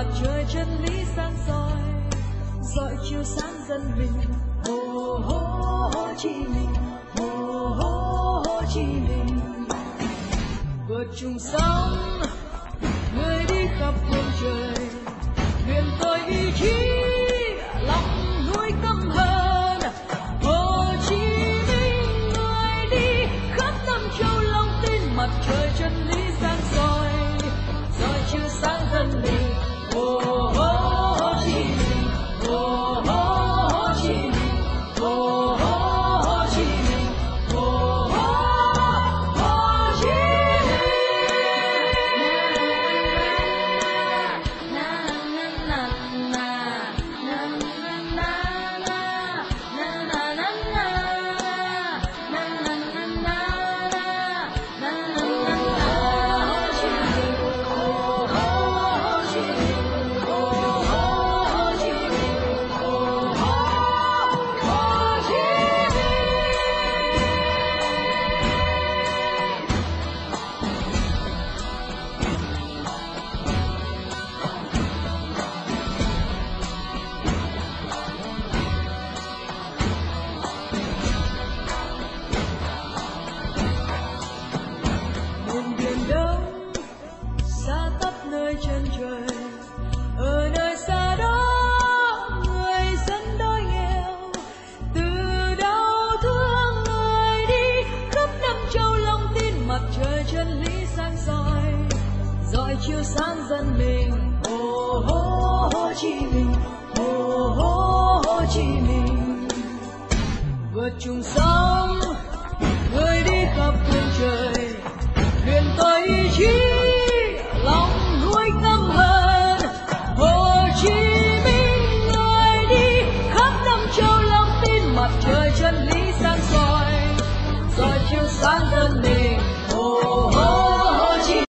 mặt trời chân lý sáng soi, dọi chiếu sáng dân mình. Hồ hồ hồ chi minh hồ hồ hồ chi minh vượt chung sống miền biển đông, xa tấp nơi chân trời. Ở nơi xa đó, người dân đói nghèo. Từ đau thương người đi, khắp năm châu lòng tin mặt trời chân lý sáng soi. Dọi chiếu sáng dân mình, hồ hồ hồ chí minh, hồ hồ hồ chí minh. Vượt chung sông